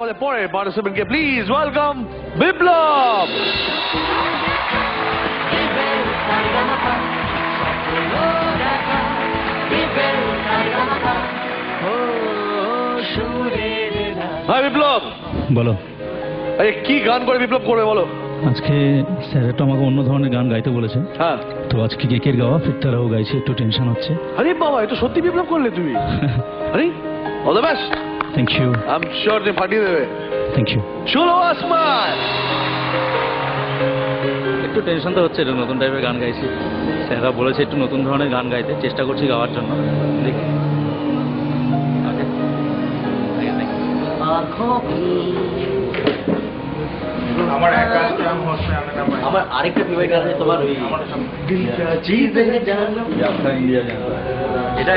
আমাদের পরের পার্টিসিপেন্টকে please welcome বিপ্লব। হ্যাঁ বিপ্লব বলো। এই কি গান করে বিপ্লব করবে বলো? আজকে স্যার একটু আমাকে অন্য ধরনের গান গাইতে বলেছে। হ্যাঁ। তো আজকে কেকের গাওয়া ফিরতারাও গাইছে একটু টেনশন হচ্ছে। আরে বাবা এটা সত্যি বিপ্লব করলে তুমি। আরে all the best thank you I am sure তুমি ফাটিয়ে দেবে। থ্যাংক ইউ শুলো আসমান! একটু টেনশন তো হচ্ছে একটু নতুন টাইপের গান গাইছি। স্যাররা বলেছে একটু নতুন ধরনের গান গাইতে চেষ্টা করছি গাওয়ার জন্য। দেখি। আমার একা হচ্ছে পাই আমার আরেকটা ফেভারিট গান আছে তোমার ওই দিলটা চিজ হে জানো ইন্ডিয়া এটা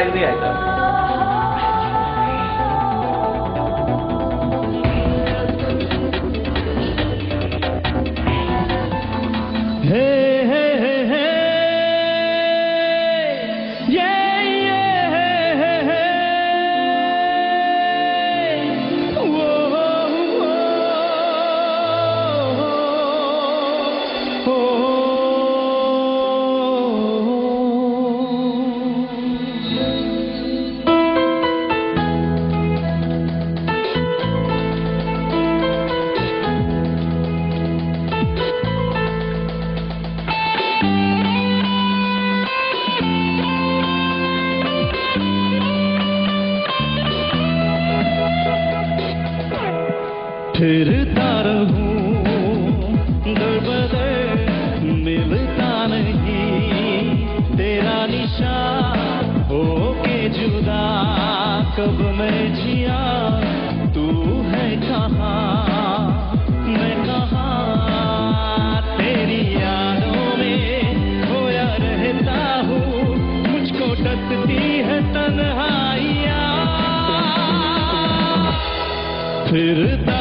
کب میں جیا؟ تو ہے کہاں؟ میں کہاں؟ تیری یادوں میں ہویا رہتا ہے تنہائیاں۔ پھرتا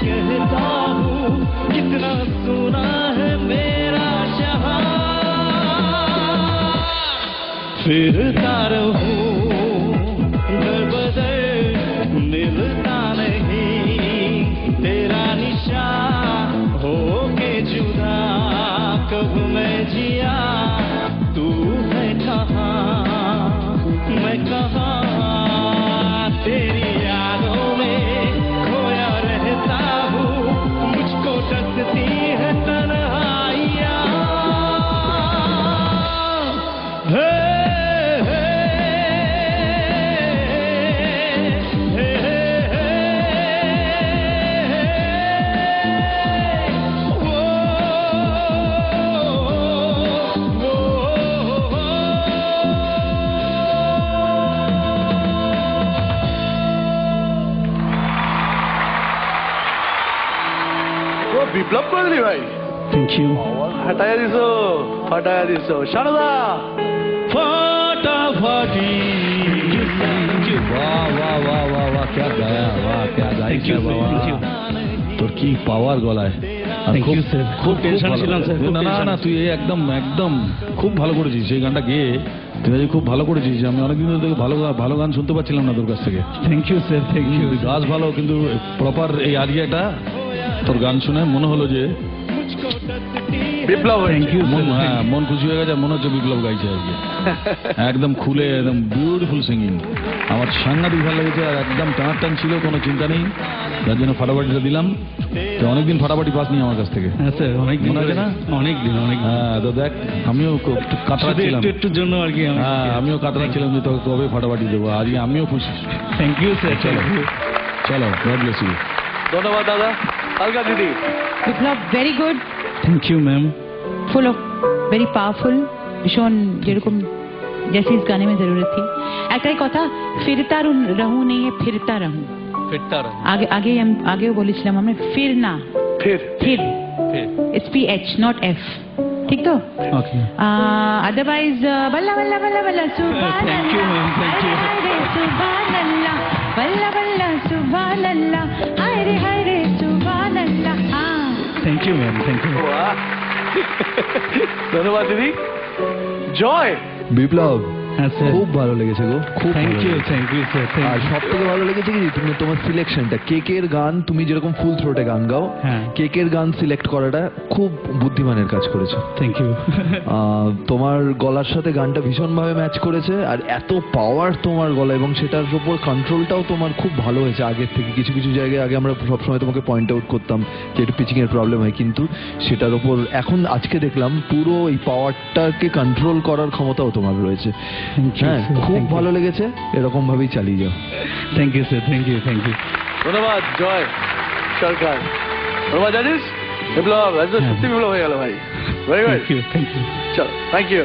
کہتا ہوں کتنا سنا ہے میرا شہر پھرتا رہوں বিপ্লব ভাই? ফাটাইয়া ফাটাইয়া সারদা! ফাটাফাটি। তোর কি পাওয়ার গলায়? খুব তুই একদম একদম খুব ভালো করেছিস। এই গানটা গিয়ে তুই খুব ভালো করেছিস। আমি অনেকদিন ধরে ভালো ভালো গান শুনতে পাচ্ছিলাম না তোর কাছ থেকে। Thank you sir thank you গাছ ভালো কিন্তু প্রপার এই আজকে একটা তোর গান শুনে মনে হলো যে বিপ্লব হ্যাঁ মন খুশি হয়ে গেছে মনে হচ্ছে বিপ্লব গাইছে আজকে। একদম খুলে একদম বিউটিফুল সিঙ্গিং আমার সাংঘাতিক ভালো লেগেছে আর একদম টানার টান ছিল কোনো চিন্তা নেই। যার জন্য ফাটাফাটিটা দিলাম। তো অনেকদিন ফাটাফাটি পাস নি আমার কাছ থেকে। হ্যাঁ, অনেকদিন না? অনেকদিন অনেক হ্যাঁ তো দেখ আমিও একটু কাতরাচ্ছিলাম। একটু জন্য আর কি হ্যাঁ আমিও কাতরাচ্ছিলাম যে তোকে কবে ফাটাফাটি দেবো। আজকে আমিও খুশি। থ্যাংক ইউ স্যার চলো চলো গড ব্লেস ইউ ধন্যবাদ দাদা। جیسے اس گانے میں ضرورت تھی رہوں نہیں پھرتا رہوں نے हाँ thank you ma'am thank you ধন্যবাদ দিদি জয় বিপ্লব হ্যাঁ স্যার খুব ভালো লেগেছে গো খুব thank you thank you sir আর সব থেকে ভালো লেগেছে কি তুমি তোমার সিলেকশনটা কেকের গান তুমি যেরকম ফুল থ্রোটে গান গাও হ্যাঁ। কেকের গান সিলেক্ট করাটা খুব বুদ্ধিমানের কাজ করেছে। থ্যাংক ইউ তোমার গলার সাথে গানটা ভীষণভাবে ম্যাচ করেছে আর এত পাওয়ার তোমার গলা এবং সেটার উপর কন্ট্রোলটাও তোমার খুব ভালো হয়েছে। আগের থেকে কিছু কিছু জায়গায় আগে আমরা সবসময় তোমাকে পয়েন্ট আউট করতাম যে একটু পিচিং এর প্রবলেম হয় কিন্তু সেটার উপর এখন আজকে দেখলাম পুরো এই পাওয়ারটাকে কন্ট্রোল করার ক্ষমতাও তোমার রয়েছে। হ্যাঁ খুব ভালো লেগেছে এরকম ভাবেই চালিয়ে যাও। Thank you sir thank you thank you ধন্যবাদ জয় সরকার। ধন্যবাদ জানিস? বিপ্লব একদম হ্যাঁ। সত্যি বিপ্লব হয়ে গেল ভাই। ভেরি গুড থ্যাংক ইউ চল থ্যাংক ইউ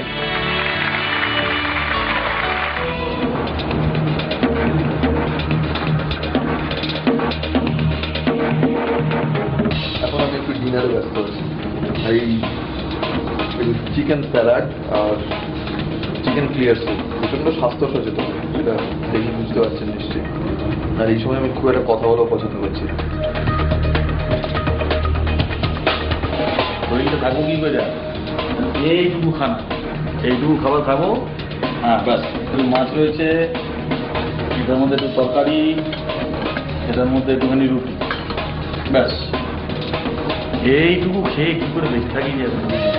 এখন আমি একটু ডিনারে ব্যস্ত আছি। এই চিকেন স্যালাড আর চিকেন ক্লিয়ার প্রচণ্ড স্বাস্থ্য সচেতন, সেটা দেখে বুঝতে পারছেন নিশ্চয়ই। আর এই সময় আমি খুব একটা কথা বলাও পছন্দ করছি কি করে? এইটুকু খানা। এইটুকু খাবার খাব। হ্যাঁ ব্যাস। মাছ রয়েছে, এটার মধ্যে একটু তরকারি, এটার মধ্যে একটুখানি রুটি। ব্যাস। এইটুকু খেয়ে কি করে বেঁচে থাকি যাবে